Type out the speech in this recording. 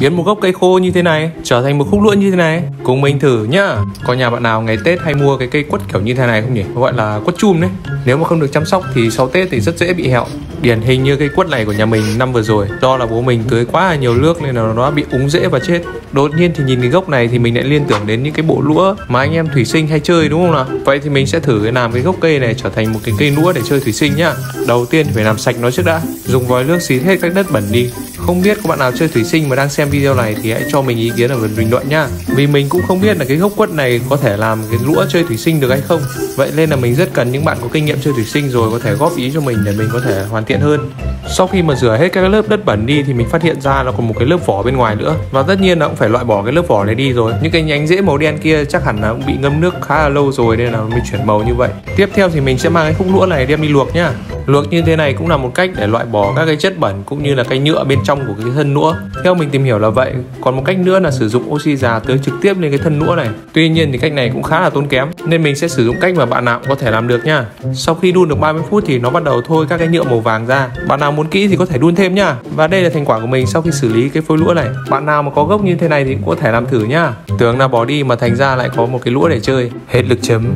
biến một gốc cây khô như thế này trở thành một khúc lũa như thế này. Cùng mình thử nhá. Có nhà bạn nào ngày tết hay mua cái cây quất kiểu như thế này không nhỉ? Gọi là quất chum đấy. Nếu mà không được chăm sóc thì sau tết thì rất dễ bị hẹo. Điển hình như cây quất này của nhà mình năm vừa rồi. Do là bố mình tưới quá là nhiều nước nên là nó bị úng rễ và chết. Đột nhiên thì nhìn cái gốc này thì mình lại liên tưởng đến những cái bộ lũa mà anh em thủy sinh hay chơi, đúng không nào? Vậy thì mình sẽ thử làm cái gốc cây này trở thành một cái cây lũa để chơi thủy sinh nhá. Đầu tiên phải làm sạch nó trước đã. Dùng vòi nước xịt hết các đất bẩn đi không biết các bạn nào chơi thủy sinh mà đang xem video này thì hãy cho mình ý kiến ở phần bình luận nhá. Vì mình cũng không biết là cái gốc quất này có thể làm cái lũa chơi thủy sinh được hay không. Vậy nên là mình rất cần những bạn có kinh nghiệm chơi thủy sinh rồi có thể góp ý cho mình để mình có thể hoàn thiện hơn sau khi mà rửa hết các lớp đất bẩn đi thì mình phát hiện ra là còn một cái lớp vỏ bên ngoài nữa. Và tất nhiên là cũng phải loại bỏ cái lớp vỏ này đi rồi. Những cái nhánh rễ màu đen kia chắc hẳn là cũng bị ngâm nước khá là lâu rồi nên là mình chuyển màu như vậy. Tiếp theo thì mình sẽ mang cái khúc lũa này đem đi luộc nhá. Luộc như thế này cũng là một cách để loại bỏ các cái chất bẩn cũng như là cái nhựa bên trong của cái thân lũa. Theo mình tìm hiểu là vậy. Còn một cách nữa là sử dụng oxy già tưới trực tiếp lên cái thân lũa này. Tuy nhiên thì cách này cũng khá là tốn kém, nên mình sẽ sử dụng cách mà bạn nào cũng có thể làm được nha sau khi đun được 30 phút thì nó bắt đầu thôi các cái nhựa màu vàng ra. Bạn nào muốn kỹ thì có thể đun thêm nhá. Và đây là thành quả của mình sau khi xử lý cái phôi lũa này. Bạn nào mà có gốc như thế này thì cũng có thể làm thử nhá. Tưởng là bỏ đi mà thành ra lại có một cái lũa để chơi. Hết lực chấm.